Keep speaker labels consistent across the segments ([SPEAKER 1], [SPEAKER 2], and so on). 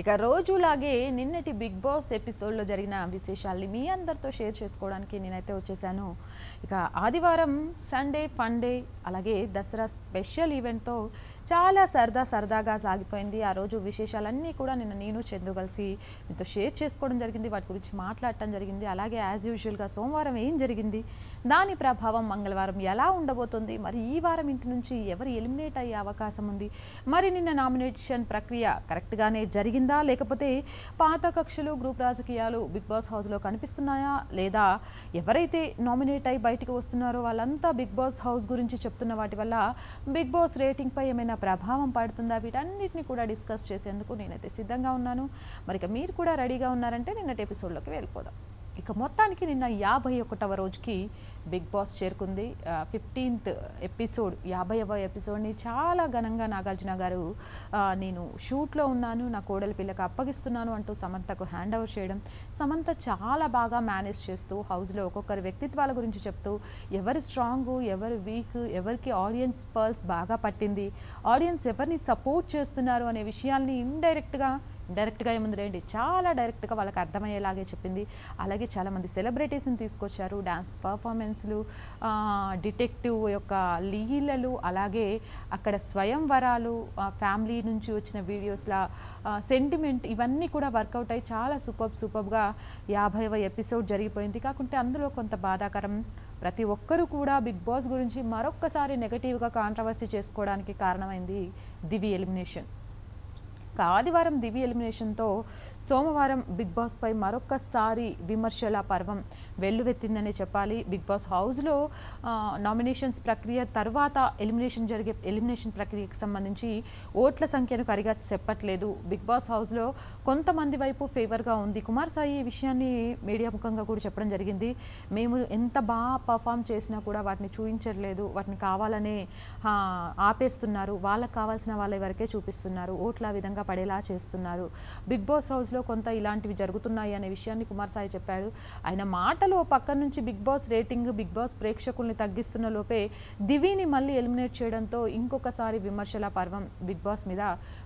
[SPEAKER 1] ఇక రోజులాగే నిన్నటి big boss ఎపిసోడ్లో జరిగిన విశేషాల్ని మీ అందరితో షేర్ చేసుకోవడానికి నేనైతే వచ్చేసాను. ఇక ఆదివారం సండే ఫండే అలాగే దసరా స్పెషల్ ఈవెంట్తో చాలా సరదా సరదాగా సాగిపోయింది. ఆ రోజు విశేషాలన్నీ కూడా నిన్న నేను చందు కలిసి మీతో షేర్ చేసుకోవడం జరిగింది. వాటి గురించి మాట్లాడటం జరిగింది. అలాగే యాజ్ యూజువల్గా సోమవారం ఏం జరిగింది? దాని ప్రభావం మంగళవారం ఎలా ఉండబోతుంది? మరి ఈ వారం ఇంటి నుంచి ఎవరు ఎలిమినేట్ అయ్యే అవకాశం ఉంది? మరి నిన్న నామినేషన్ ప్రక్రియ కరెక్ట్గానే జరిగిందా? లేకపోతే పాత కక్షలు గ్రూప్ రాజకీయాలు బిగ్ బాస్ హౌస్లో కనిపిస్తున్నాయా? లేదా ఎవరైతే నామినేట్ అయి బయటకు వస్తున్నారో వాళ్ళంతా బిగ్ బాస్ హౌస్ గురించి చెప్తున్న వాటి వల్ల బిగ్ బాస్ రేటింగ్పై ఏమైనా ప్రభావం పడుతుందా? వీటన్నిటిని కూడా డిస్కస్ చేసేందుకు నేనైతే సిద్ధంగా ఉన్నాను. మరి ఇక మీరు కూడా రెడీగా ఉన్నారంటే నిన్నటి ఎపిసోడ్లోకి వెళ్ళిపోదాం. ఇక మొత్తానికి నిన్న యాభై ఒకటవ రోజుకి బిగ్ బాస్ చేరుకుంది. ఫిఫ్టీన్త్ ఎపిసోడ్ యాభైవ ఎపిసోడ్ని చాలా ఘనంగా నాగార్జున గారు నేను షూట్లో ఉన్నాను నా కోడలి పిల్లకి అప్పగిస్తున్నాను అంటూ సమంతకు హ్యాండ్ ఓవర్ చేయడం సమంత చాలా బాగా మేనేజ్ చేస్తూ హౌస్లో ఒక్కొక్కరి వ్యక్తిత్వాల గురించి చెప్తూ ఎవరు స్ట్రాంగ్ ఎవరు వీక్ ఎవరికి ఆడియన్స్ పర్ల్స్ బాగా పట్టింది ఆడియన్స్ ఎవరిని సపోర్ట్ చేస్తున్నారు అనే విషయాల్ని ఇండైరెక్ట్గా డైరెక్ట్గా ఏముంది రండి. చాలా డైరెక్ట్గా వాళ్ళకి అర్థమయ్యేలాగే చెప్పింది. అలాగే చాలామంది సెలబ్రిటీస్ని తీసుకొచ్చారు. డ్యాన్స్ పర్ఫార్మెన్స్లు డిటెక్టివ్ యొక్క లీలలు అలాగే అక్కడ స్వయంవరాలు ఫ్యామిలీ నుంచి వచ్చిన వీడియోస్లా సెంటిమెంట్ ఇవన్నీ కూడా వర్కౌట్ అయ్యి చాలా సూపర్ సూపర్గా యాభైవ ఎపిసోడ్ జరిగిపోయింది. కాకుంటే అందులో కొంత బాధాకరం. ప్రతి ఒక్కరూ కూడా బిగ్ బాస్ గురించి మరొక్కసారి నెగటివ్గా కాంట్రవర్సీ చేసుకోవడానికి కారణమైంది దివి ఎలిమినేషన్. ఇక ఆదివారం దివి ఎలిమినేషన్తో సోమవారం బిగ్ బాస్పై మరొక్కసారి విమర్శల పర్వం వెల్లువెత్తిందనే చెప్పాలి. బిగ్ బాస్ హౌస్లో నామినేషన్స్ ప్రక్రియ తర్వాత ఎలిమినేషన్ జరిగే ఎలిమినేషన్ ప్రక్రియకు సంబంధించి ఓట్ల సంఖ్యను కరిగా చెప్పట్లేదు. బిగ్ బాస్ హౌస్లో కొంతమంది వైపు ఫేవర్గా ఉంది. కుమార్ సాయి ఈ విషయాన్ని మీడియా ముఖంగా కూడా చెప్పడం జరిగింది. మేము ఎంత బాగా పర్ఫామ్ చేసినా కూడా వాటిని చూపించట్లేదు వాటిని కావాలనే ఆపేస్తున్నారు. వాళ్ళకి కావాల్సిన వాళ్ళ వరకే చూపిస్తున్నారు. ఓట్ల విధంగా పడేలా చేస్తున్నారు. బిగ్ బాస్ హౌస్లో కొంత ఇలాంటివి జరుగుతున్నాయి అనే విషయాన్ని కుమార్ సాయి చెప్పాడు. ఆయన మాటలు పక్క నుంచి Bigg Boss rating Bigg Boss ప్రేక్షకుల్ని తగ్గిస్తున్న లోపే దివిని మళ్ళీ ఎలిమినేట్ చేయడంతో ఇంకొకసారి విమర్శల పర్వం బిగ్ బాస్ మీద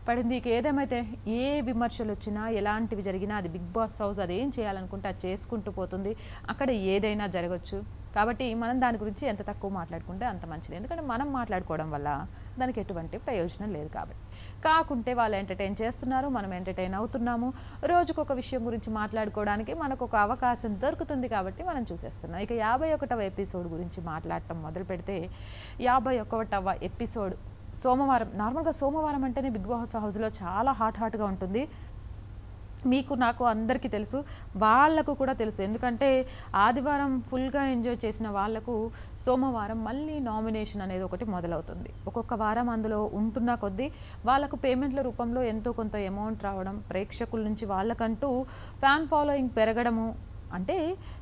[SPEAKER 1] పడింది. ఇక ఏదేమైతే ఏ విమర్శలు వచ్చినా ఎలాంటివి జరిగినా అది బిగ్ బాస్ హౌస్ అది ఏం చేయాలనుకుంటే అది చేసుకుంటూ పోతుంది. అక్కడ ఏదైనా జరగచ్చు. కాబట్టి మనం దాని గురించి ఎంత తక్కువ మాట్లాడుకుంటే అంత మంచిది. ఎందుకంటే మనం మాట్లాడుకోవడం వల్ల దానికి ఎటువంటి ప్రయోజనం లేదు కాబట్టి. కాకుంటే వాళ్ళు ఎంటర్టైన్ చేస్తున్నారు మనం ఎంటర్టైన్ అవుతున్నాము. రోజుకు ఒక విషయం గురించి మాట్లాడుకోవడానికి మనకు ఒక అవకాశం దొరుకుతుంది కాబట్టి మనం చూసేస్తున్నాం. ఇక యాభై ఒకటవ ఎపిసోడ్ గురించి మాట్లాడటం మొదలు పెడితే యాభై ఒకటవ ఎపిసోడ్ సోమవారం నార్మల్గా సోమవారం అంటేనే బిగ్ బాస్ హౌస్లో చాలా హాట్ హాట్గా ఉంటుంది. మీకు నాకు అందరికీ తెలుసు. వాళ్ళకు కూడా తెలుసు. ఎందుకంటే ఆదివారం ఫుల్గా ఎంజాయ్ చేసిన వాళ్ళకు సోమవారం మళ్ళీ నామినేషన్ అనేది ఒకటి మొదలవుతుంది. ఒక్కొక్క వారం అందులో ఉంటున్న కొద్దీ వాళ్ళకు పేమెంట్ల రూపంలో ఎంతో కొంత అమౌంట్ రావడం ప్రేక్షకుల నుంచి వాళ్ళకంటూ ఫ్యాన్ ఫాలోయింగ్ పెరగడము అంటే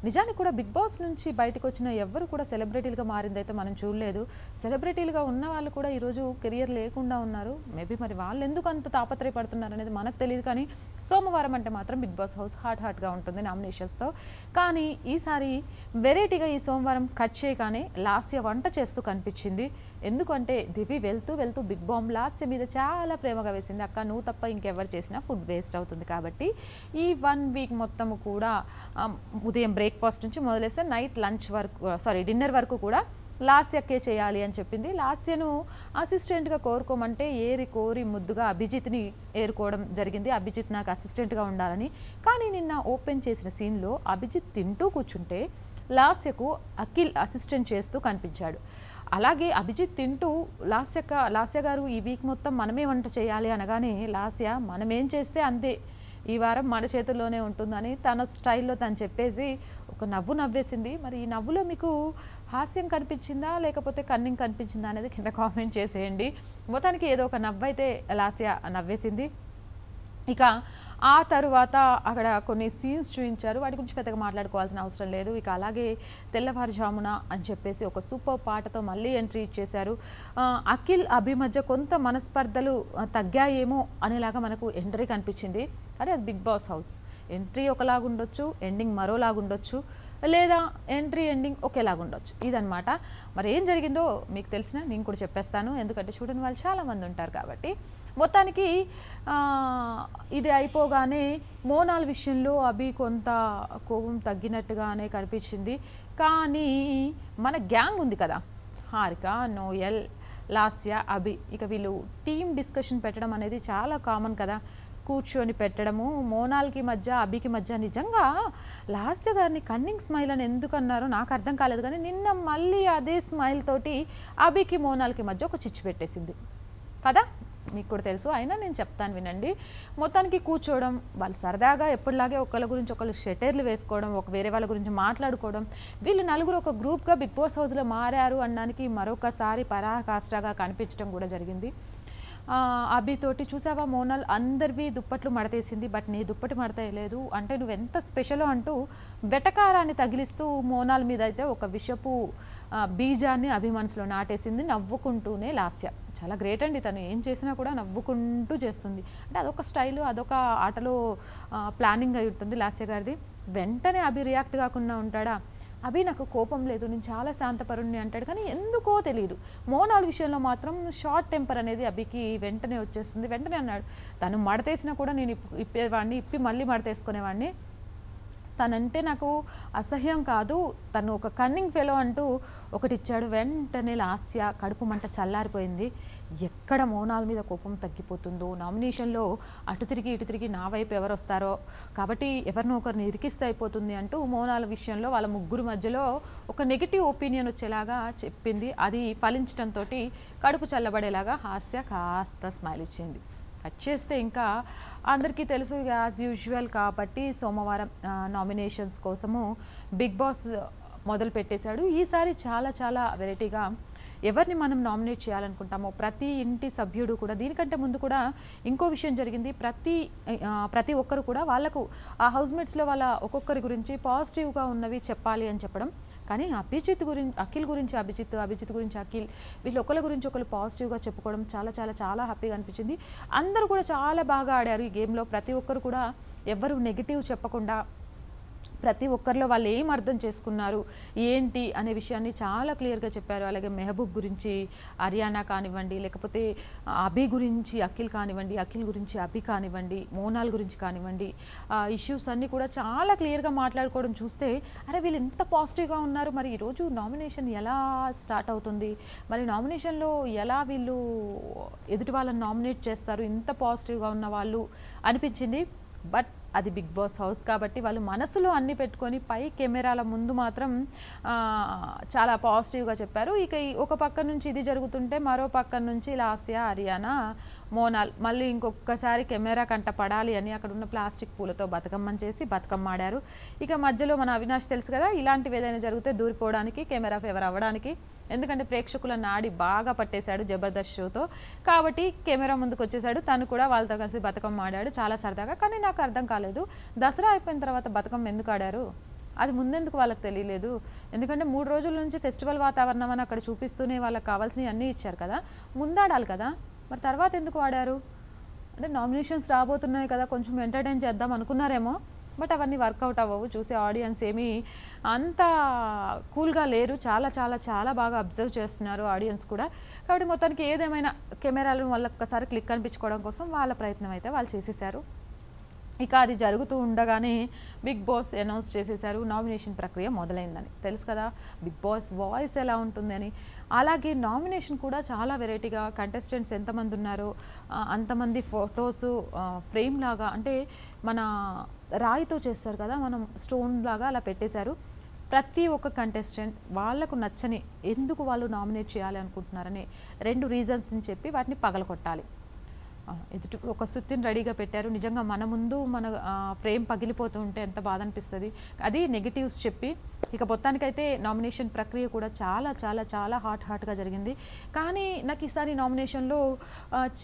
[SPEAKER 1] నిజానికి కూడా బిగ్ బాస్ నుంచి బయటకు వచ్చిన ఎవ్వరు కూడా సెలబ్రిటీలుగా మారిందైతే మనం చూడలేదు. సెలబ్రిటీలుగా ఉన్న వాళ్ళు కూడా ఈరోజు కెరియర్ లేకుండా ఉన్నారు. మేబీ మరి వాళ్ళు ఎందుకు అంత తాపత్రయపడుతున్నారు అనేది మనకు తెలియదు కానీ సోమవారం అంటే మాత్రం బిగ్ బాస్ హౌస్ హాట్ హాట్గా ఉంటుంది నామినేషన్స్తో. కానీ ఈసారి వెరైటీగా ఈ సోమవారం కట్ చేయగానే లాస్య వంట చేస్తూ కనిపించింది. ఎందుకంటే దివి వెళ్తూ వెళ్తూ బిగ్ బామ్ లాస్య మీద చాలా ప్రేమగా వేసింది. అక్క నువ్వు తప్ప ఇంకెవరు చేసినా ఫుడ్ వేస్ట్ అవుతుంది కాబట్టి ఈ వన్ వీక్ మొత్తము కూడా ఉదయం బ్రేక్ఫాస్ట్ నుంచి మొదలేస్తే నైట్ లంచ్ వరకు సారీ డిన్నర్ వరకు కూడా లాస్యకే చేయాలి అని చెప్పింది. లాస్యను అసిస్టెంట్గా కోరుకోమంటే ఏరి కోరి ముద్దుగా అభిజిత్ని ఏరుకోవడం జరిగింది. అభిజిత్ నాకు అసిస్టెంట్గా ఉండాలని. కానీ నిన్న ఓపెన్ చేసిన సీన్లో అభిజిత్ తింటూ కూర్చుంటే లాస్యకు అఖిల్ అసిస్టెంట్ చేస్తూ కనిపించాడు. అలాగే అభిజిత్ తింటూ లాస్యక లాస్య గారు ఈ వీక్ మొత్తం మనమే వంట చేయాలి అనగానే లాస్య మనమేం చేస్తే అంతే ఈ వారం మన చేతుల్లోనే ఉంటుందని తన స్టైల్లో తను చెప్పేసి ఒక నవ్వు నవ్వేసింది. మరి ఈ నవ్వులో మీకు హాస్యం కనిపించిందా? లేకపోతే కన్నింగ్ కనిపించిందా? అనేది కింద కామెంట్ చేసేయండి. మొత్తానికి ఏదో ఒక నవ్వు అయితే లాస్య నవ్వేసింది. ఇక ఆ తరువాత అక్కడ కొన్ని సీన్స్ చూపించారు వాటి గురించి పెద్దగా మాట్లాడుకోవాల్సిన అవసరం లేదు. ఇక అలాగే తెల్లవారుజామున అని చెప్పేసి ఒక సూపర్ పాటతో మళ్ళీ ఎంట్రీ ఇచ్చేశారు. అఖిల్ అభి మధ్య కొంత మనస్పర్ధలు తగ్గాయేమో అనేలాగా మనకు ఎంట్రీ కనిపించింది. కానీ అది బిగ్ బాస్ హౌస్. ఎంట్రీ ఒకలాగా ఉండొచ్చు ఎండింగ్ మరోలాగా ఉండొచ్చు లేదా ఎంట్రీ ఎండింగ్ ఒకేలాగా ఉండొచ్చు ఇదనమాట మరి ఏం జరిగిందో మీకు తెలిసిన నేను కూడా చెప్పేస్తాను. ఎందుకంటే చూడని వాళ్ళు చాలామంది ఉంటారు కాబట్టి. మొత్తానికి ఇది అయిపోగానే మోనాల్ విషయంలో అభి కొంత కోపం తగ్గినట్టుగానే కనిపించింది. కానీ మన గ్యాంగ్ ఉంది కదా హారిక నోయల్ లాస్య అభి ఇక వీళ్ళు టీం డిస్కషన్ పెట్టడం అనేది చాలా కామన్ కదా. కూర్చొని పెట్టడము మోనాల్కి మధ్య అభికి మధ్య నిజంగా లాస్య గారిని కన్నింగ్ స్మైల్ అని ఎందుకు అన్నారో నాకు అర్థం కాలేదు కానీ నిన్న మళ్ళీ అదే స్మైల్ తోటి అభికి మోనాల్కి మధ్య ఒక చిచ్చు పెట్టేసింది. కదా? మీకు కూడా తెలుసు. అయినా నేను చెప్తాను వినండి. మొత్తానికి కూర్చోవడం వాళ్ళు సరదాగా ఎప్పటిలాగే ఒకళ్ళ గురించి ఒకళ్ళు షెటర్లు వేసుకోవడం ఒక వేరే వాళ్ళ గురించి మాట్లాడుకోవడం వీళ్ళు నలుగురు ఒక గ్రూప్గా బిగ్ బాస్ హౌస్లో మారారు అనడానికి మరొకసారి పరాకాష్ఠగా కనిపించడం కూడా జరిగింది. అభితోటి చూసావా మోనాల్? అందరివి దుప్పట్లు మడతేసింది బట్ నీ దుప్పటి మడతేయలేదు అంటే నువ్వు ఎంత స్పెషల్ అంటూ వెటకారాన్ని తగిలిస్తూ మోనాల్ మీద అయితే ఒక విషపు బీజాన్ని అభి నాటేసింది నవ్వుకుంటూనే లాస్య. చాలా గ్రేట్ అండి తను. ఏం చేసినా కూడా నవ్వుకుంటూ చేస్తుంది. అంటే అదొక స్టైల్ అదొక ఆటలో ప్లానింగ్ అయి ఉంటుంది లాస్య గారిది. వెంటనే అభి రియాక్ట్ కాకుండా ఉంటాడా? అభి నాకు కోపం లేదు నేను చాలా శాంతపరుణ్ణి అంటాడు. కానీ ఎందుకో తెలియదు మోనాల్ విషయంలో మాత్రం షార్ట్ టెంపర్ అనేది అభికి వెంటనే వచ్చేస్తుంది. వెంటనే అన్నాడు తను మడతేసినా కూడా నేను ఇప్పు ఇప్పేవాడిని ఇప్పి మళ్ళీ మడతేసుకునేవాడిని తనంటే నాకు అసహ్యం కాదు. తను ఒక కన్నింగ్ ఫెలో అంటూ ఒకటిచ్చాడు. వెంటనే లాస్య కడుపు మంట చల్లారిపోయింది. ఎక్కడ మోనాల మీద కోపం తగ్గిపోతుందో నామినేషన్లో అటు తిరిగి ఇటు తిరిగి నా వైపు ఎవరు వస్తారో కాబట్టి ఎవరినో ఒకరిని ఇరికిస్తే అయిపోతుంది అంటూ మోనాల విషయంలో వాళ్ళ ముగ్గురు మధ్యలో ఒక నెగిటివ్ ఒపీనియన్ వచ్చేలాగా చెప్పింది. అది ఫలించడంతో కడుపు చల్లబడేలాగా హాస్య కాస్త స్మైల్ ఇచ్చింది. కట్ చేస్తే ఇంకా అందరికీ తెలుసు యాజ్ యూజువల్ కాబట్టి సోమవారం నామినేషన్స్ కోసము బిగ్ బాస్ మొదలు పెట్టేశాడు. ఈసారి చాలా చాలా వెరైటీగా ఎవరిని మనం నామినేట్ చేయాలనుకుంటామో ప్రతి ఇంటి సభ్యుడు కూడా దీనికంటే ముందు కూడా ఇంకో విషయం జరిగింది. ప్రతి ప్రతి ఒక్కరు కూడా వాళ్ళకు ఆ హౌస్మేట్స్లో వాళ్ళ ఒక్కొక్కరి గురించి పాజిటివ్గా ఉన్నవి చెప్పాలి అని చెప్పడం కానీ అభిజిత్ గురించి అఖిల్ గురించి అభిజిత్ అభిజిత్ గురించి అఖిల్ వీళ్ళు ఒకరి గురించి ఒకరు పాజిటివ్గా చెప్పుకోవడం చాలా చాలా చాలా హ్యాపీగా అనిపించింది. అందరూ కూడా చాలా బాగా ఆడారు ఈ గేమ్లో ప్రతి ఒక్కరు కూడా ఎవరు నెగిటివ్ చెప్పకుండా ప్రతి ఒక్కరిలో వాళ్ళు ఏం అర్థం చేసుకున్నారు ఏంటి అనే విషయాన్ని చాలా క్లియర్గా చెప్పారు. అలాగే మెహబూబ్ గురించి హర్యానా కానివ్వండి లేకపోతే అభి గురించి అఖిల్ కానివ్వండి అఖిల్ గురించి అభి కానివ్వండి మోనాల్ గురించి కానివ్వండి ఆ ఇష్యూస్ అన్నీ కూడా చాలా క్లియర్గా మాట్లాడుకోవడం చూస్తే అరే వీళ్ళు ఎంత పాజిటివ్గా ఉన్నారు. మరి ఈరోజు నామినేషన్ ఎలా స్టార్ట్ అవుతుంది? మరి నామినేషన్లో ఎలా వీళ్ళు ఎదుటి వాళ్ళని నామినేట్ చేస్తారు? ఇంత పాజిటివ్గా ఉన్న వాళ్ళు అనిపించింది. బట్ అది బిగ్ బాస్ హౌస్ కాబట్టి వాళ్ళు మనసులో అన్ని పెట్టుకొని పై కెమెరాల ముందు మాత్రం చాలా పాజిటివ్గా చెప్పారు. ఇక ఒక పక్క నుంచి ఇది జరుగుతుంటే మరో పక్క నుంచి లాస్యా హర్యానా మోనాల్ మళ్ళీ ఇంకొకసారి కెమెరా కంట పడాలి అని అక్కడ ఉన్న ప్లాస్టిక్ పూలతో బతుకమ్మని చేసి బతుకమ్మ ఆడారు ఇక మధ్యలో మన అవినాష్ తెలుసు కదా ఇలాంటివి ఏదైనా జరిగితే దూరిపోవడానికి కెమెరా ఫేవర్ అవ్వడానికి. ఎందుకంటే ప్రేక్షకుల నాడి బాగా పట్టేశాడు జబర్దస్త్ షోతో. కాబట్టి కెమెరా ముందుకు వచ్చేసాడు తను కూడా వాళ్ళతో కలిసి బతుకమ్మ ఆడాడు చాలా సరదాగా. కానీ నాకు అర్థం కాలేదు. దసరా అయిపోయిన తర్వాత బతుకమ్మ ఎందుకు ఆడారు? అది ముందెందుకు వాళ్ళకి తెలియలేదు. ఎందుకంటే మూడు రోజుల నుంచి ఫెస్టివల్ వాతావరణం అని అక్కడ చూపిస్తూనే వాళ్ళకి కావాల్సినవి అన్నీ ఇచ్చారు కదా. ముందాడాలి కదా? మరి తర్వాత ఎందుకు వాడారు? అంటే నామినేషన్స్ రాబోతున్నాయి కదా కొంచెం ఎంటర్టైన్ చేద్దాం అనుకున్నారేమో బట్ అవన్నీ వర్కౌట్ అవ్వవు. చూసే ఆడియన్స్ ఏమీ అంత కూల్గా లేరు. చాలా చాలా చాలా బాగా అబ్జర్వ్ చేస్తున్నారు ఆడియన్స్ కూడా. కాబట్టి మొత్తానికి ఏదేమైనా కెమెరాలు వాళ్ళ ఒక్కసారి క్లిక్ అనిపించుకోవడం కోసం వాళ్ళ ప్రయత్నం అయితే వాళ్ళు చేసేసారు. ఇక అది జరుగుతూ ఉండగానే బిగ్ బాస్ అనౌన్స్ చేసేసారు నామినేషన్ ప్రక్రియ మొదలైందని. తెలుసు కదా బిగ్ బాస్ వాయిస్ ఎలా ఉంటుందని అలాగే నామినేషన్ కూడా చాలా వెరైటీగా కంటెస్టెంట్స్ ఎంతమంది ఉన్నారో అంతమంది ఫొటోస్ ఫ్రేమ్ లాగా అంటే మన రాయితో చేస్తారు కదా మనం స్టోన్ లాగా అలా పెట్టేశారు. ప్రతి ఒక్క కంటెస్టెంట్ వాళ్ళకు నచ్చని ఎందుకు వాళ్ళు నామినేట్ చేయాలి అనుకుంటున్నారని రెండు రీజన్స్ని చెప్పి వాటిని పగలగొట్టాలి. ఎదుటి ఒక సుత్తిని రెడీగా పెట్టారు. నిజంగా మన ముందు మన ఫ్రేమ్ పగిలిపోతూ ఉంటే ఎంత బాధ అనిపిస్తుంది. అది నెగిటివ్స్ చెప్పి ఇక మొత్తానికైతే నామినేషన్ ప్రక్రియ కూడా చాలా చాలా చాలా హాట్ హాట్గా జరిగింది. కానీ నాకు ఈసారి నామినేషన్లో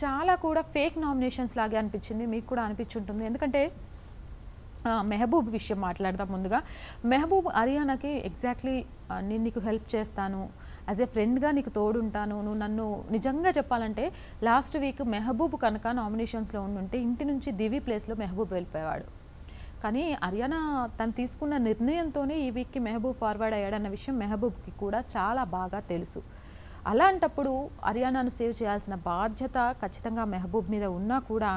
[SPEAKER 1] చాలా కూడా ఫేక్ నామినేషన్స్ లాగే అనిపించింది. మీకు కూడా అనిపించుంటుంది. ఎందుకంటే మెహబూబ్ విషయం మాట్లాడదాం ముందుగా. మెహబూబ్ అరియానాకి ఎగ్జాక్ట్లీ నేను నీకు హెల్ప్ చేస్తాను. యాజ్ ఏ ఫ్రెండ్గా నీకు తోడుంటాను. నువ్వు నన్ను నిజంగా చెప్పాలంటే లాస్ట్ వీక్ మెహబూబ్ కనుక నామినేషన్స్లో ఉండుంటే ఇంటి నుంచి దివి ప్లేస్లో మెహబూబ్ వెళ్ళిపోయేవాడు. కానీ హర్యానా తను తీసుకున్న నిర్ణయంతోనే ఈ వీక్కి మెహబూబ్ ఫార్వర్డ్ అయ్యాడన్న విషయం మెహబూబ్కి కూడా చాలా బాగా తెలుసు. అలాంటప్పుడు హర్యానాను సేవ్ చేయాల్సిన బాధ్యత ఖచ్చితంగా మెహబూబ్ మీద ఉన్నా కూడా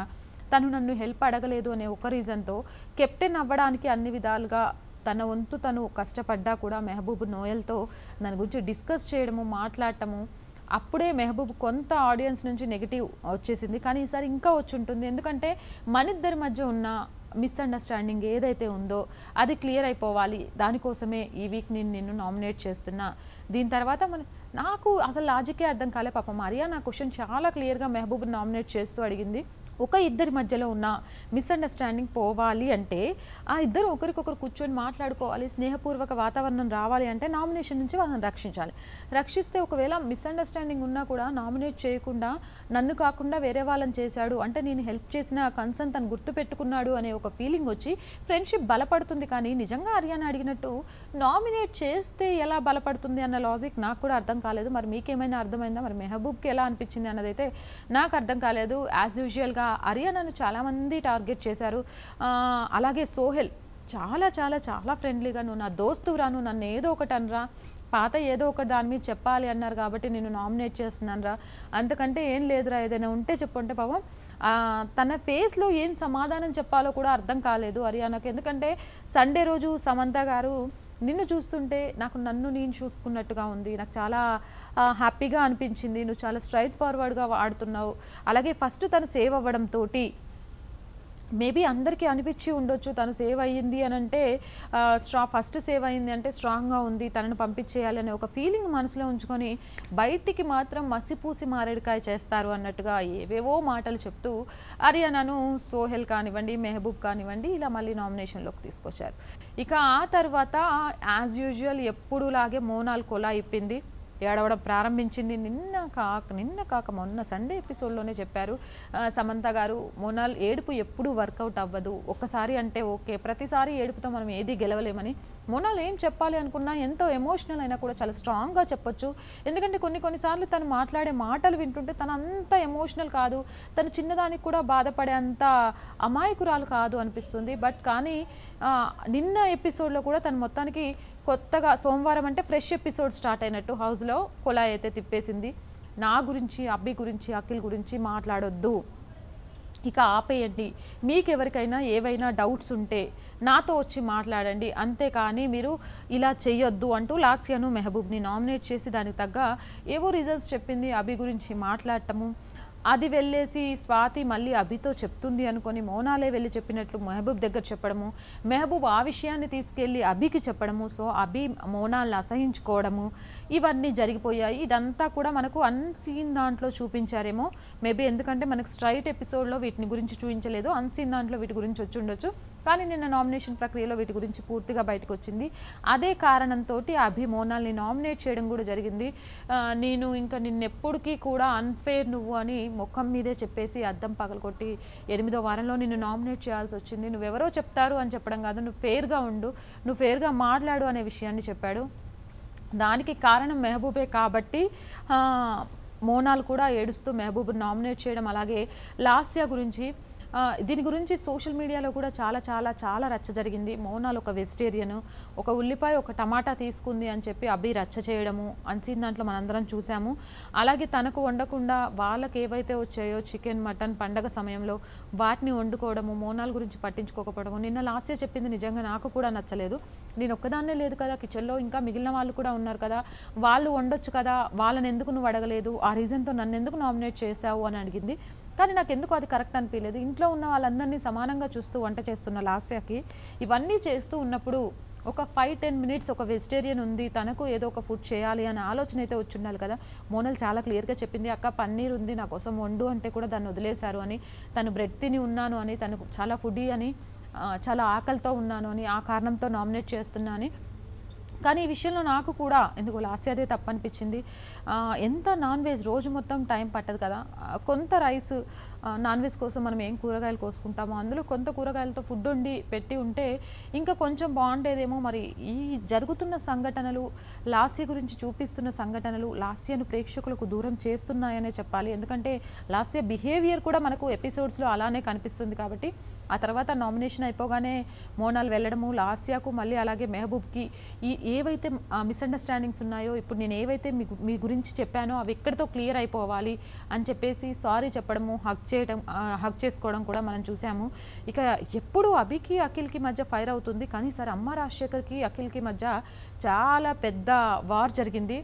[SPEAKER 1] తను నన్ను హెల్ప్ అడగలేదు అనే ఒక రీజన్తో కెప్టెన్ అవ్వడానికి అన్ని విధాలుగా తన వంతు తను కష్టపడ్డా కూడా మెహబూబ్ నోయల్తో దాని గురించి డిస్కస్ చేయడము మాట్లాడటము అప్పుడే మెహబూబ్ కొంత ఆడియన్స్ నుంచి నెగిటివ్ వచ్చేసింది. కానీ ఈసారి ఇంకా వచ్చి ఉంటుంది. ఎందుకంటే మన ఇద్దరి మధ్య ఉన్న మిస్అండర్స్టాండింగ్ ఏదైతే ఉందో అది క్లియర్ అయిపోవాలి. దానికోసమే ఈ వీక్ నేను నిన్ను నామినేట్ చేస్తున్నా. దీని తర్వాత మన నాకు అసలు లాజికే అర్థం కాలే. పాపం మరియా నా క్వశ్చన్ చాలా క్లియర్గా మెహబూబ్ నామినేట్ చేస్తూ అడిగింది. ఒక ఇద్దరి మధ్యలో ఉన్న మిస్అండర్స్టాండింగ్ పోవాలి అంటే ఆ ఇద్దరు ఒకరికొకరు కూర్చొని మాట్లాడుకోవాలి స్నేహపూర్వక వాతావరణం రావాలి అంటే నామినేషన్ నుంచి వాళ్ళని రక్షించాలి. రక్షిస్తే ఒకవేళ మిస్అండర్స్టాండింగ్ ఉన్నా కూడా నామినేట్ చేయకుండా నన్ను కాకుండా వేరే వాళ్ళని చేశాడు అంటే నేను హెల్ప్ చేసిన కన్సర్న్ తను గుర్తుపెట్టుకున్నాడు అనే ఒక ఫీలింగ్ వచ్చి ఫ్రెండ్షిప్ బలపడుతుంది కానీ నిజంగా హర్యానా అడిగినట్టు నామినేట్ చేస్తే ఎలా బలపడుతుంది అన్న లాజిక్ నాకు కూడా అర్థం కాలేదు. మరి మీకేమైనా అర్థమైందా? మరి మెహబూబ్కి ఎలా అనిపించింది అన్నదైతే నాకు అర్థం కాలేదు. యాజ్ యూజువల్గా అరియానాను చాలామంది టార్గెట్ చేశారు. అలాగే సోహెల్ చాలా చాలా చాలా ఫ్రెండ్లీగా నువ్వు నా దోస్తురా నువ్వు నన్ను ఏదో ఒకటి అనరా. పాత ఏదో ఒకటి దాని మీద చెప్పాలి అన్నారు కాబట్టి నేను నామినేట్ చేస్తున్నాను రా. అంతకంటే ఏం లేదురా ఏదైనా ఉంటే చెప్పంటే పాపం తన ఫేస్లో ఏం సమాధానం చెప్పాలో కూడా అర్థం కాలేదు హర్యానాకు. ఎందుకంటే సండే రోజు సమంత గారు నిన్ను చూస్తుంటే నాకు నన్ను నేను చూసుకున్నట్టుగా ఉంది. నాకు చాలా హ్యాపీగా అనిపించింది. నువ్వు చాలా స్ట్రైట్ ఫార్వర్డ్గా ఆడుతున్నావు అలాగే ఫస్ట్ తను సేవ్ అవ్వడంతో మేబీ అందరికీ అనిపించి ఉండొచ్చు తను సేవ్ అయ్యింది అని అంటే స్ట్రా ఫస్ట్ సేవ్ అయ్యింది అంటే స్ట్రాంగ్గా ఉంది తనను పంపించేయాలి అనే ఒక ఫీలింగ్ మనసులో ఉంచుకొని బయటికి మాత్రం మసిపూసి మారేడుకాయ చేస్తారు అన్నట్టుగా ఏవేవో మాటలు చెప్తూ హర్యానాను సోహెల్ కానివ్వండి మెహబూబ్ కానివ్వండి ఇలా మళ్ళీ నామినేషన్లోకి తీసుకొచ్చారు. ఇక ఆ తర్వాత యాజ్ యూజువల్ ఎప్పుడులాగే మోనాల్ కొలా ఇప్పింది ఏడవడం ప్రారంభించింది. నిన్న కాక నిన్న కాక మొన్న సండే ఎపిసోడ్లోనే చెప్పారు. సమంత గారు మోనాల్ ఏడుపు ఎప్పుడూ వర్కౌట్ అవ్వదు. ఒక్కసారి అంటే ఓకే. ప్రతిసారి ఏడుపుతో మనం ఏది గెలవలేమని. మోనాల్ ఏం చెప్పాలి అనుకున్నా ఎంతో ఎమోషనల్ అయినా కూడా చాలా స్ట్రాంగ్గా చెప్పొచ్చు. ఎందుకంటే కొన్ని కొన్నిసార్లు తను మాట్లాడే మాటలు వింటుంటే తను అంత ఎమోషనల్ కాదు. తను చిన్నదానికి కూడా బాధపడే అంత అమాయకురాలు కాదు అనిపిస్తుంది. బట్ కానీ నిన్న ఎపిసోడ్లో కూడా తను మొత్తానికి కొత్తగా సోమవారం అంటే ఫ్రెష్ ఎపిసోడ్ స్టార్ట్ అయినట్టు హౌస్లో కొలాయి అయితే తిప్పేసింది. నా గురించి అబ్బి గురించి అఖిల్ గురించి మాట్లాడొద్దు. ఇక ఆపేయండి. మీకు ఎవరికైనా ఏవైనా డౌట్స్ ఉంటే నాతో వచ్చి మాట్లాడండి. అంతేకాని మీరు ఇలా చేయొద్దు అంటూ లాస్యాను మెహబూబ్ని నామినేట్ చేసి దానికి తగ్గ ఏవో రీజన్స్ చెప్పింది అభి గురించి మాట్లాడటము. అది వెళ్ళేసి స్వాతి మళ్ళీ అభితో చెప్తుంది అనుకొని మౌనాలే వెళ్ళి చెప్పినట్లు మెహబూబ్ దగ్గర చెప్పడము మెహబూబ్ ఆ విషయాన్ని తీసుకెళ్ళి అభికి చెప్పడము సో అభి మోనాల్ని అసహించుకోవడము ఇవన్నీ జరిగిపోయాయి. ఇదంతా కూడా మనకు అన్సీన్ దాంట్లో చూపించారేమో. మేబీ ఎందుకంటే మనకు స్ట్రైట్ ఎపిసోడ్లో వీటిని గురించి చూపించలేదు. అన్సీన్ దాంట్లో వీటి గురించి వచ్చి ఉండొచ్చు. కానీ నిన్న నామినేషన్ ప్రక్రియలో వీటి గురించి పూర్తిగా బయటకు వచ్చింది. అదే కారణంతో అభి మోనాల్ని నామినేట్ చేయడం కూడా జరిగింది. నేను ఇంకా నిన్నెప్పటికీ కూడా అన్ఫేర్ నువ్వు అని ముఖం మీదే చెప్పేసి అద్దం పగలగొట్టి ఎనిమిదో వారంలో నిన్ను నామినేట్ చేయాల్సి వచ్చింది. నువ్వెవరో చెప్తారు అని చెప్పడం కాదు. నువ్వు ఫేర్గా ఉండు. నువ్వు ఫేర్గా మాట్లాడు అనే విషయాన్ని చెప్పాడు. దానికి కారణం మెహబూబే కాబట్టి మోనాలు మోనాల్ కూడా ఏడుస్తూ మెహబూబ్ నామినేట్ చేయడం. అలాగే లాస్య గురించి దీని గురించి సోషల్ మీడియాలో కూడా చాలా చాలా చాలా రచ్చ జరిగింది. మోనాల్ ఒక వెజిటేరియన్ ఒక ఉల్లిపాయ ఒక టమాటా తీసుకుంది అని చెప్పి అభి రచ్చ చేయడము అన్సీన్ దాంట్లో మనందరం చూసాము. అలాగే తనకు వండకుండా వాళ్ళకి ఏవైతే వచ్చాయో చికెన్ మటన్ పండగ సమయంలో వాటిని వండుకోవడము మోనాల్ గురించి పట్టించుకోకపోవడము నిన్న లాస్య చెప్పింది నిజంగా నాకు కూడా నచ్చలేదు. నేను ఒక్కదాన్నే లేదు కదా కిచెన్లో ఇంకా మిగిలిన వాళ్ళు కూడా ఉన్నారు కదా వాళ్ళు వండొచ్చు కదా వాళ్ళని ఎందుకు నువ్వు అడగలేదు ఆ రీజన్తో నన్ను ఎందుకు నామినేట్ చేశావు అని అడిగింది. కానీ నాకు ఎందుకు అది కరెక్ట్ అనిపించలేదు ఇంట్లో ఉన్న వాళ్ళందరినీ సమానంగా చూస్తూ వంట చేస్తున్న లాస్యకి ఇవన్నీ చేస్తూ ఉన్నప్పుడు ఒక ఫైవ్ టెన్ మినిట్స్ ఒక వెజిటేరియన్ ఉంది తనకు ఏదో ఒక ఫుడ్ చేయాలి అనే ఆలోచన అయితే వచ్చి ఉండాలి కదా. మోనల్ చాలా క్లియర్గా చెప్పింది అక్క పన్నీర్ ఉంది నా కోసం వండు అంటే కూడా దాన్ని వదిలేశారు అని తను బ్రెడ్ తిని ఉన్నాను అని తనకు చాలా ఫుడీ అని చాలా ఆకలితో ఉన్నాను అని ఆ కారణంతో నామినేట్ చేస్తున్నా అని కానీ ఈ విషయంలో నాకు కూడా ఎందుకు లాస్ట్ అదే తప్పనిపించింది. ఎంత నాన్ వెజ్ రోజు మొత్తం టైం పట్టదు కదా. కొంత రైస్ నాన్ వెజ్ కోసం మనం ఏం కూరగాయలు కోసుకుంటామో అందులో కొంత కూరగాయలతో ఫుడ్ వండి పెట్టి ఉంటే ఇంకా కొంచెం బాగుండేదేమో. మరి ఈ జరుగుతున్న సంఘటనలు లాస్య గురించి చూపిస్తున్న సంఘటనలు లాస్యను ప్రేక్షకులకు దూరం చేస్తున్నాయనే చెప్పాలి. ఎందుకంటే లాస్య బిహేవియర్ కూడా మనకు ఎపిసోడ్స్లో అలానే కనిపిస్తుంది కాబట్టి ఆ తర్వాత నామినేషన్ అయిపోగానే మోనాల్ వెళ్ళడము లాస్యాకు మళ్ళీ అలాగే మెహబూబ్కి ఈ ఏవైతే మిస్అండర్స్టాండింగ్స్ ఉన్నాయో ఇప్పుడు నేను ఏవైతే మీ మీ గురించి చెప్పానో అవి ఎక్కడితో క్లియర్ అయిపోవాలి అని చెప్పేసి సారీ చెప్పడము హక్ చేయడం హక్ చేసుకోవడం కూడా మనం చూసాము. ఇక ఎప్పుడు అభికి అఖిల్కి మధ్య ఫైర్ అవుతుంది. కానీ సార్ అమ్మ రాజశేఖర్కి అఖిల్కి మధ్య చాలా పెద్ద వార్ జరిగింది.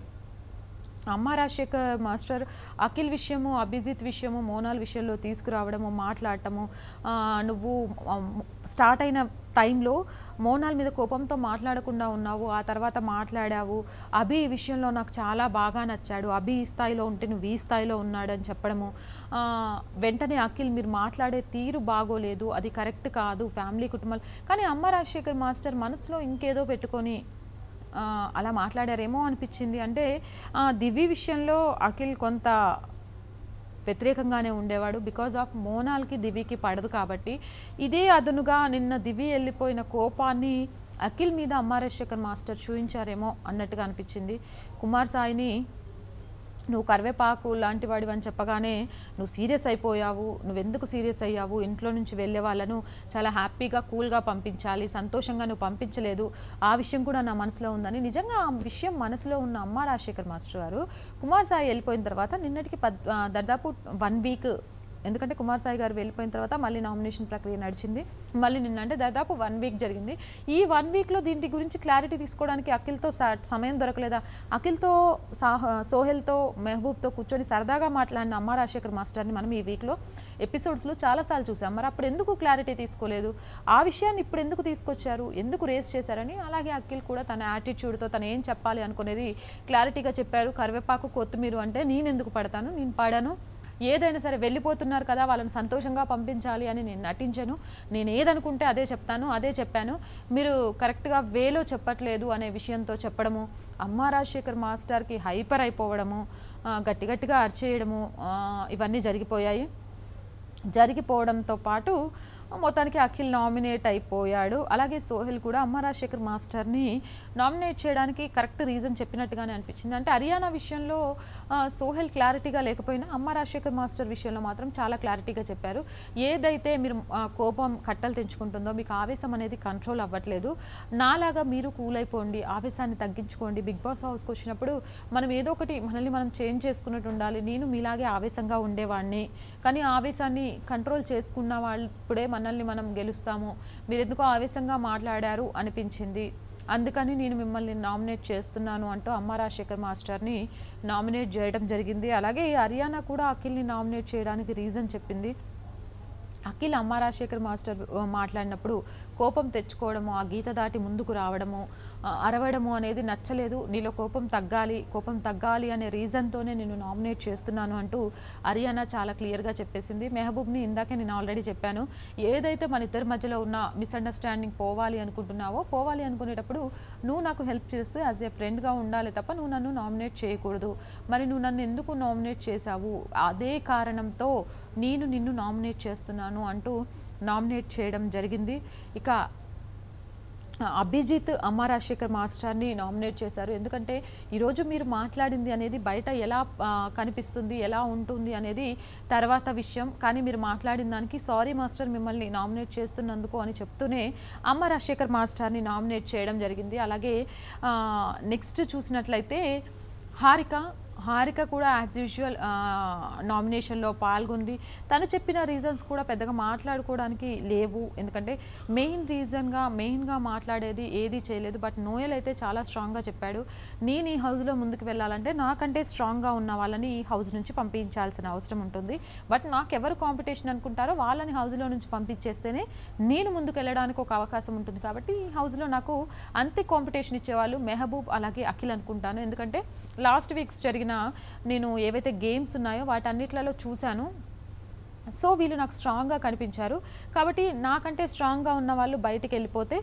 [SPEAKER 1] అమ్మ రాజశేఖర్ మాస్టర్ అఖిల్ విషయము అభిజిత్ విషయము మోనాల్ విషయంలో తీసుకురావడము మాట్లాడటము నువ్వు స్టార్ట్ అయిన టైంలో మోనాల్ మీద కోపంతో మాట్లాడకుండా ఉన్నావు ఆ తర్వాత మాట్లాడావు. అభి ఈ విషయంలో నాకు చాలా బాగా నచ్చాడు. అభి ఈ స్థాయిలో ఉంటే నువ్వు ఈ స్థాయిలో ఉన్నాడని చెప్పడము. వెంటనే అఖిల్ మీరు మాట్లాడే తీరు బాగోలేదు. అది కరెక్ట్ కాదు. ఫ్యామిలీ కుటుంబాలు. కానీ అమ్మ రాజశేఖర్ మాస్టర్ మనసులో ఇంకేదో పెట్టుకొని అలా మాట్లాడారేమో అనిపించింది. అంటే ఆ, దివ్య విషయంలో అఖిల్ కొంత వ్యతిరేకంగానే ఉండేవాడు. బికాజ్ ఆఫ్ మోనాల్కి దివికి పడదు కాబట్టి. ఇదే అదునుగా నిన్న దివి వెళ్ళిపోయిన కోపాన్ని అఖిల్ మీద అమ్మారేశ్వర్ మాస్టర్ చూపించారేమో అన్నట్టుగా అనిపించింది. కుమార్ సాయిని నువ్వు కరివేపాకు లాంటి వాడివి అని చెప్పగానే నువ్వు సీరియస్ అయిపోయావు నువ్వెందుకు సీరియస్ అయ్యావు? ఇంట్లో నుంచి వెళ్ళే వాళ్ళను చాలా హ్యాపీగా కూల్గా పంపించాలి సంతోషంగా నువ్వు పంపించలేదు. ఆ విషయం కూడా నా మనసులో ఉందని. నిజంగా ఆ విషయం మనసులో ఉన్న అమ్మ రాజశేఖర్ మాస్టర్ గారు కుమార్ సాయి వెళ్ళిపోయిన తర్వాత నిన్నటికి పద్ దాదాపు వన్ వీక్ ఎందుకంటే కుమార్ సాయి గారు వెళ్ళిపోయిన తర్వాత మళ్ళీ నామినేషన్ ప్రక్రియ నడిచింది. మళ్ళీ నిన్న అంటే దాదాపు వన్ వీక్ జరిగింది. ఈ వన్ వీక్లో దీని గురించి క్లారిటీ తీసుకోవడానికి అఖిల్తో స- సమయం దొరకలేదా? అఖిల్తో సాహ సోహెల్తో మెహబూబ్తో కూర్చొని సరదాగా మాట్లాడిన అమ్మ రాజశేఖర్ మాస్టర్ని మనం ఈ వీక్లో ఎపిసోడ్స్లో చాలాసార్లు చూసాం. మరి అప్పుడు ఎందుకు క్లారిటీ తీసుకోలేదు? ఆ విషయాన్ని ఇప్పుడు ఎందుకు తీసుకొచ్చారు? ఎందుకు రేస్ చేశారని అలాగే అఖిల్ కూడా తన యాటిట్యూడ్తో తను ఏం చెప్పాలి అనుకునేది క్లారిటీగా చెప్పారు. కరివేపాకు కొత్తిమీర అంటే నేను ఎందుకు పడతాను? నేను పడను. ఏదైనా సరే వెళ్ళిపోతున్నారు కదా వాళ్ళని సంతోషంగా పంపించాలి అని నేను నటించను. నేను ఏదనుకుంటే అదే చెప్తాను అదే చెప్పాను. మీరు కరెక్ట్గా వేలో చెప్పట్లేదు అనే విషయంతో చెప్పడము అమ్మ రాజశేఖర్ మాస్టర్కి హైపర్ అయిపోవడము గట్టి గట్టిగా అరిచేయడము ఇవన్నీ జరిగిపోయాయి. జరిగిపోవడంతో పాటు మొత్తానికి అఖిల్ నామినేట్ అయిపోయాడు. అలాగే సోహెల్ కూడా అమ్మ రాజశేఖర్ మాస్టర్ని నామినేట్ చేయడానికి కరెక్ట్ రీజన్ చెప్పినట్టుగానే అనిపించింది. అంటే హర్యానా విషయంలో సోహెల్ క్లారిటీగా లేకపోయినా అమ్మ రాజశేఖర్ మాస్టర్ విషయంలో మాత్రం చాలా క్లారిటీగా చెప్పారు. ఏదైతే మీరు కోపం కట్టలు తెంచుకుంటుందో మీకు ఆవేశం అనేది కంట్రోల్ అవ్వట్లేదు. నాలాగా మీరు కూల్ అయిపోండి ఆవేశాన్ని తగ్గించుకోండి. బిగ్ బాస్ హౌస్కి వచ్చినప్పుడు మనం ఏదో ఒకటి మనల్ని మనం చేంజ్ చేసుకున్నట్టు ఉండాలి. నేను మీలాగే ఆవేశంగా ఉండేవాడిని. కానీ ఆవేశాన్ని కంట్రోల్ చేసుకున్న వాళ్ళప్పుడే మనల్ని మనం గెలుస్తాము. మీరు ఎందుకో ఆవేశంగా మాట్లాడారు అనిపించింది. అందుకని నేను మిమ్మల్ని నామినేట్ చేస్తున్నాను అంటూ అమ్మ రాజశేఖర్ మాస్టర్ని నామినేట్ చేయడం జరిగింది. అలాగే హర్యానా కూడా అఖిల్ని నామినేట్ చేయడానికి రీజన్ చెప్పింది. అఖిల్ అమ్మ రాజశేఖర్ మాస్టర్ మాట్లాడినప్పుడు కోపం తెచ్చుకోవడము ఆ గీత దాటి ముందుకు రావడము అరవడము అనేది నచ్చలేదు. నీలో కోపం తగ్గాలి కోపం తగ్గాలి అనే రీజన్తోనే నేను నామినేట్ చేస్తున్నాను అంటూ హర్యానా చాలా క్లియర్గా చెప్పేసింది. మెహబూబ్ని ఇందాకే నేను ఆల్రెడీ చెప్పాను. ఏదైతే మన ఇద్దరి మధ్యలో ఉన్న మిస్అండర్స్టాండింగ్ పోవాలి అనుకుంటున్నావో పోవాలి అనుకునేటప్పుడు నువ్వు నాకు హెల్ప్ చేస్తూ యాజ్ ఏ ఫ్రెండ్గా ఉండాలి తప్ప నువ్వు నన్ను నామినేట్ చేయకూడదు. మరి నువ్వు నన్ను ఎందుకు నామినేట్ చేశావు? అదే కారణంతో నేను నిన్ను నామినేట్ చేస్తున్నాను అంటూ నామినేట్ చేయడం జరిగింది. ఇక అభిజిత్ అమ్మ రాజశేఖర్ మాస్టర్ని నామినేట్ చేశారు. ఎందుకంటే ఈరోజు మీరు మాట్లాడింది అనేది బయట ఎలా కనిపిస్తుంది ఎలా ఉంటుంది అనేది తర్వాత విషయం. కానీ మీరు మాట్లాడిన దానికి సారీ మాస్టర్ మిమ్మల్ని నామినేట్ చేస్తున్నందుకు అని చెప్తూనే అమ్మ రాజశేఖర్ మాస్టర్ని నామినేట్ చేయడం జరిగింది. అలాగే నెక్స్ట్ చూసినట్లయితే హారిక హారిక కూడా యాజ్ యూజువల్ నామినేషన్లో పాల్గొంది. తను చెప్పిన రీజన్స్ కూడా పెద్దగా మాట్లాడుకోవడానికి లేవు. ఎందుకంటే మెయిన్ రీజన్గా మెయిన్గా మాట్లాడేది ఏది చేయలేదు. బట్ నోయల్ అయితే చాలా స్ట్రాంగ్గా చెప్పాడు. నేను ఈ హౌస్లో ముందుకు వెళ్ళాలంటే నాకంటే స్ట్రాంగ్గా ఉన్న వాళ్ళని ఈ హౌస్ నుంచి పంపించాల్సిన అవసరం ఉంటుంది. బట్ నాకు ఎవరు కాంపిటీషన్ అనుకుంటారో వాళ్ళని హౌస్లో నుంచి పంపించేస్తేనే నేను ముందుకు వెళ్ళడానికి ఒక అవకాశం ఉంటుంది. కాబట్టి ఈ హౌస్లో నాకు అంతే కాంపిటీషన్ ఇచ్చేవాళ్ళు మెహబూబ్ అలాగే అఖిల్ అనుకుంటాను. ఎందుకంటే లాస్ట్ వీక్స్ జరిగిన నేను ఏవైతే గేమ్స్ ఉన్నాయో వాటన్నిట్లలో చూశాను. సో వీళ్ళు నాకు స్ట్రాంగ్గా కనిపించారు. కాబట్టి నాకంటే స్ట్రాంగ్గా ఉన్న వాళ్ళు బయటికి వెళ్ళిపోతే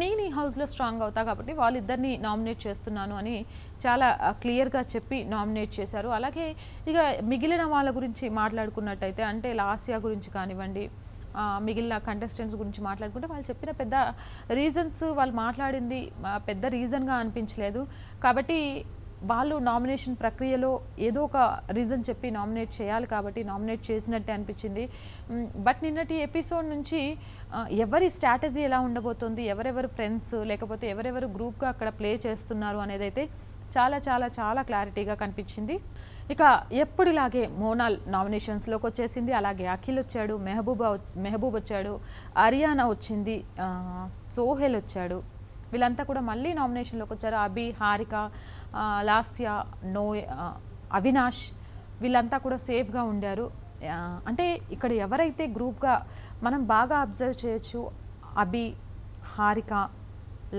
[SPEAKER 1] నేను ఈ హౌస్లో స్ట్రాంగ్ అవుతా కాబట్టి వాళ్ళిద్దరిని నామినేట్ చేస్తున్నాను అని చాలా క్లియర్గా చెప్పి నామినేట్ చేశారు. అలాగే ఇక మిగిలిన వాళ్ళ గురించి మాట్లాడుకున్నట్టయితే అంటే లాస్యా గురించి కానివ్వండి మిగిలిన కంటెస్టెంట్స్ గురించి మాట్లాడుకుంటే వాళ్ళు చెప్పిన పెద్ద రీజన్స్ వాళ్ళు మాట్లాడింది పెద్ద రీజన్గా అనిపించలేదు. కాబట్టి వాళ్ళు నామినేషన్ ప్రక్రియలో ఏదో ఒక రీజన్ చెప్పి నామినేట్ చేయాలి కాబట్టి నామినేట్ చేసినట్టే అనిపించింది. బట్ నిన్నటి ఎపిసోడ్ నుంచి ఎవరి స్ట్రాటజీ ఎలా ఉండబోతుంది ఎవరెవరు ఫ్రెండ్స్ లేకపోతే ఎవరెవరు గ్రూప్గా అక్కడ ప్లే చేస్తున్నారు అనేది అయితే చాలా చాలా చాలా క్లారిటీగా కనిపించింది. ఇక ఎప్పుడిలాగే మోనాల్ నామినేషన్స్లోకి వచ్చేసింది అలాగే అఖిల్ వచ్చాడు మెహబూబా మెహబూబ్ వచ్చాడు అరియానా వచ్చింది సోహెల్ వచ్చాడు. వీళ్ళంతా కూడా మళ్ళీ నామినేషన్లోకి వచ్చారు. అభి హారిక లాస్య నో అవినాష్ వీళ్ళంతా కూడా సేఫ్గా ఉండారు. అంటే ఇక్కడ ఎవరైతే గ్రూప్గా మనం బాగా అబ్జర్వ్ చేయొచ్చు అభి హారిక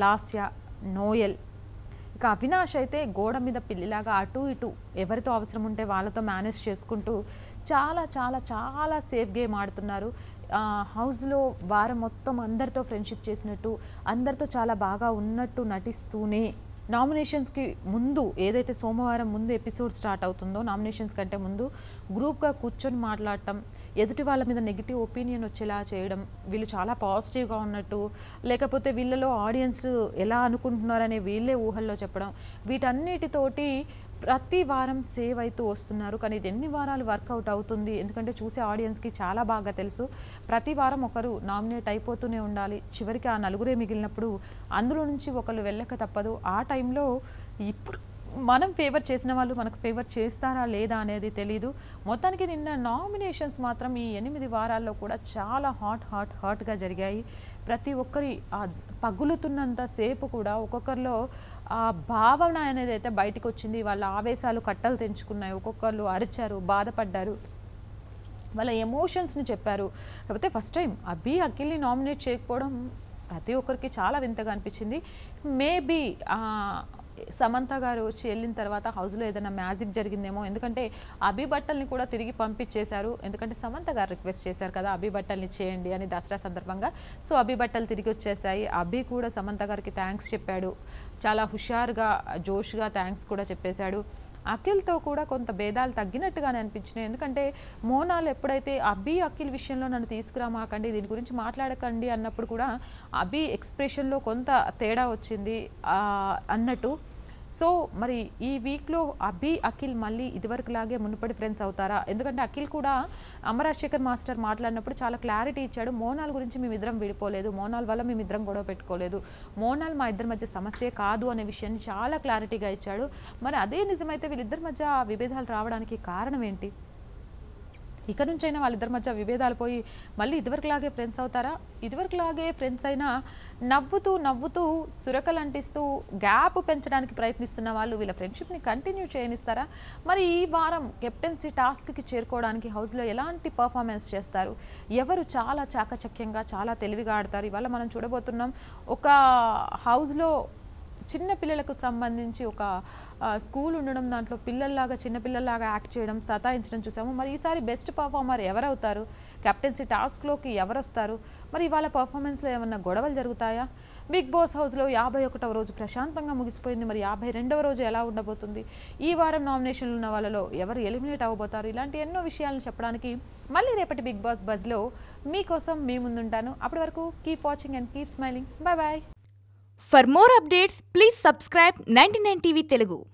[SPEAKER 1] లాస్య నోయల్ ఇక అవినాష్ అయితే గోడ మీద పిల్లిలాగా అటు ఇటు ఎవరితో అవసరం ఉంటే వాళ్ళతో మేనేజ్ చేసుకుంటూ చాలా చాలా చాలా సేఫ్ గేమ్ ఆడుతున్నారు. హౌస్లో వారం మొత్తం అందరితో ఫ్రెండ్షిప్ చేసినట్టు అందరితో చాలా బాగా ఉన్నట్టు నటిస్తూనే నామినేషన్స్కి ముందు ఏదైతే సోమవారం ముందు ఎపిసోడ్ స్టార్ట్ అవుతుందో నామినేషన్స్ కంటే ముందు గ్రూప్గా కూర్చొని మాట్లాడటం ఎదుటి వాళ్ళ మీద నెగిటివ్ ఒపీనియన్ వచ్చేలా చేయడం వీళ్ళు చాలా పాజిటివ్గా ఉన్నట్టు లేకపోతే వీళ్ళలో ఆడియన్స్ ఎలా అనుకుంటున్నారనే వీళ్ళే ఊహల్లో చెప్పడం వీటన్నిటితోటి ప్రతి వారం సేవ్ అవుతూ వస్తున్నారు. కానీ ఇది ఎన్ని వారాలు వర్కౌట్ అవుతుంది? ఎందుకంటే చూసే ఆడియన్స్కి చాలా బాగా తెలుసు. ప్రతి వారం ఒకరు నామినేట్ అయిపోతూనే ఉండాలి. చివరికి ఆ నలుగురే మిగిలినప్పుడు అందులో నుంచి ఒకరు వెళ్ళక తప్పదు. ఆ టైంలో ఇప్పుడు మనం ఫేవర్ చేసిన వాళ్ళు మనకు ఫేవర్ చేస్తారా లేదా అనేది తెలీదు. మొత్తానికి నిన్న నామినేషన్స్ మాత్రం ఈ ఎనిమిది వారాల్లో కూడా చాలా హాట్ హాట్ హాట్గా జరిగాయి. ప్రతి ఒక్కరి పగులుతున్నంత సేపు కూడా ఒక్కొక్కరిలో ఆ భావన అనేది అయితే బయటకు వచ్చింది వాళ్ళ ఆవేశాలు కట్టలు తెంచుకున్నాయి. ఒక్కొక్కరు అరిచారు బాధపడ్డారు. వాళ్ళ ఎమోషన్స్ని చెప్పారు. కాకపోతే ఫస్ట్ టైం అభి అఖిల్ని నామినేట్ చేయకపోవడం ప్రతి ఒక్కరికి చాలా వింతగా అనిపించింది. మేబీ సమంత గారు వచ్చి వెళ్ళిన తర్వాత హౌస్లో ఏదైనా మ్యాజిక్ జరిగిందేమో ఎందుకంటే అభి బట్టల్ని కూడా తిరిగి పంపించేశారు. ఎందుకంటే సమంత గారు రిక్వెస్ట్ చేశారు కదా అభి బట్టల్ని చేయండి అని దసరా సందర్భంగా. సో అభి బట్టలు తిరిగి వచ్చేసాయి. అభి కూడా సమంత గారికి థ్యాంక్స్ చెప్పాడు. చాలా హుషారుగా జోష్గా థ్యాంక్స్ కూడా చెప్పేశాడు. అఖిల్తో కూడా కొంత భేదాలు తగ్గినట్టుగానే అనిపించినాయి. ఎందుకంటే మోనాల్ ఎప్పుడైతే అభి అఖిల్ విషయంలో నన్ను తీసుకురామాకండి దీని గురించి మాట్లాడకండి అన్నప్పుడు కూడా అభి ఎక్స్ప్రెషన్లో కొంత తేడా వచ్చింది అన్నట్టు సో మరి ఈ వీక్లో అభి అఖిల్ మళ్ళీ ఇదివరకులాగే మునుపటి ఫ్రెండ్స్ అవుతారా? ఎందుకంటే అఖిల్ కూడా అమరాజశేఖర్ మాస్టర్ మాట్లాడినప్పుడు చాలా క్లారిటీ ఇచ్చాడు. మోనాల్ గురించి మేమిద్దరం విడిపోలేదు. మోనాల్ వల్ల మేమిద్దరం గొడవ పెట్టుకోలేదు. మోనాల్ మా ఇద్దరి మధ్య సమస్యే కాదు అనే విషయాన్ని చాలా క్లారిటీగా ఇచ్చాడు. మరి అదే నిజమైతే వీళ్ళిద్దరి మధ్య ఆ విభేదాలు రావడానికి కారణం ఏంటి? ఇక నుంచైనా వాళ్ళిద్దరి మధ్య విభేదాలు పోయి మళ్ళీ ఇదివరకులాగే ఫ్రెండ్స్ అవుతారా? ఇదివరకులాగే ఫ్రెండ్స్ అయినా నవ్వుతూ నవ్వుతూ సురకలు అంటిస్తూ గ్యాప్ పెంచడానికి ప్రయత్నిస్తున్న వాళ్ళు వీళ్ళ ఫ్రెండ్షిప్ని కంటిన్యూ చేయనిస్తారా? మరి ఈ వారం కెప్టెన్సీ టాస్క్కి చేరుకోవడానికి హౌస్లో ఎలాంటి పర్ఫార్మెన్స్ చేస్తారు? ఎవరు చాలా చాకచక్యంగా చాలా తెలివిగా ఆడతారు? ఇవాళ మనం చూడబోతున్నాం ఒక హౌస్లో చిన్న పిల్లలకు సంబంధించి ఒక స్కూల్ ఉండడం దాంట్లో పిల్లల్లాగా చిన్నపిల్లల్లాగా యాక్ట్ చేయడం సతాయించడం చూసాము. మరి ఈసారి బెస్ట్ పర్ఫార్మర్ ఎవరవుతారు? కెప్టెన్సీ టాస్క్లోకి ఎవరు వస్తారు మరి ఇవాళ పర్ఫార్మెన్స్లో ఏమన్నా గొడవలు జరుగుతాయా? బిగ్ బాస్ హౌస్లో యాభై ఒకటవ రోజు ప్రశాంతంగా ముగిసిపోయింది. మరి యాభై రెండవ రోజు ఎలా ఉండబోతుంది? ఈ వారం నామినేషన్లు ఉన్న వాళ్ళలో ఎవరు ఎలిమినేట్ అవ్వబోతారు? ఇలాంటి ఎన్నో విషయాలను చెప్పడానికి మళ్ళీ రేపటి బిగ్ బాస్ బజ్లో మీకోసం మీ ముందుంటాను. అప్పటి వరకు keep watching and keep smiling bye bye
[SPEAKER 2] For more updates, please subscribe 99TV Telugu.